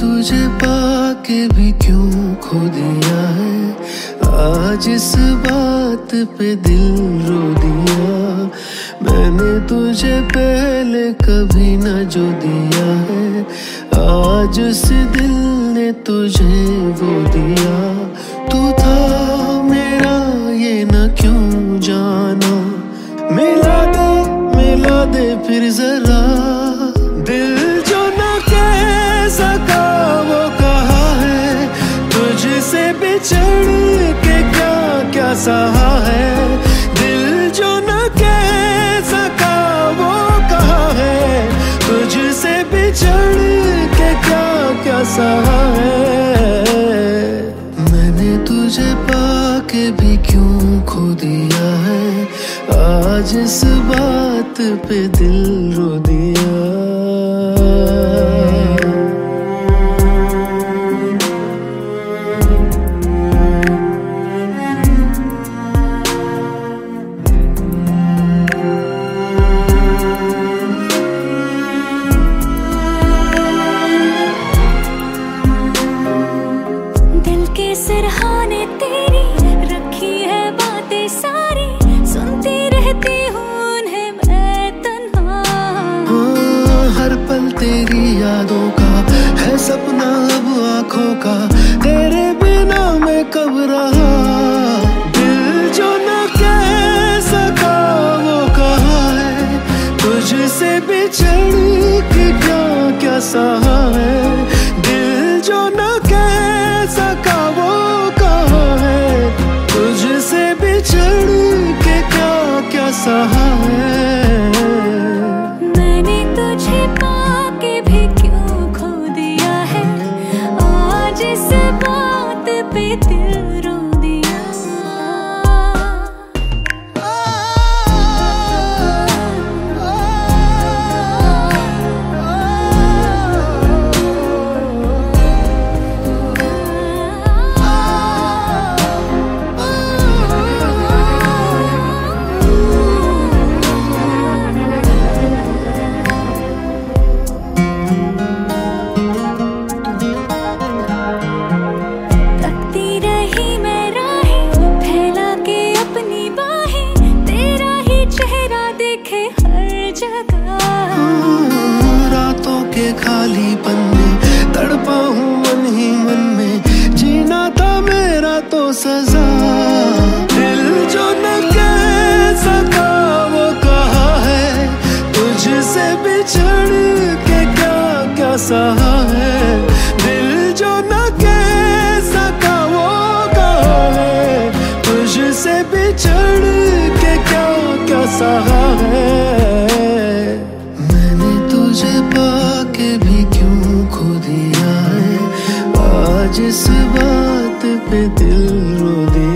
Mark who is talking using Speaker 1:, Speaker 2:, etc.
Speaker 1: तुझे पाके भी क्यों खो दिया है? आज इस बात पे दिल रो दिया। मैंने तुझे पहले कभी ना जो दिया है। आज उस दिल ने तुझे वो दिया। भी क्यों खो दिया है? आज इस बात पे दिल रो दिया। यादों का, है सपना अब आँखों का। तेरे बिना मैं कब रहा? दिल जो न कह सका, वो कहा है? तुझसे बिछड़ के क्या क्या सहा है? दिल जो न कह सका, वो कहा है? तुझसे बिछड़ के क्या क्या सहा
Speaker 2: बात पे जगह
Speaker 1: रातों के खाली पन्ने में तड़पा हूँ मन ही मन में। जीना था मेरा तो सजा। दिल जो न कह सका वो कहा है? तुझसे बिछड़ के क्या क्या सहा? तुझे पाके भी क्यों खो दिया है? आज इस बात पे दिल रो दिया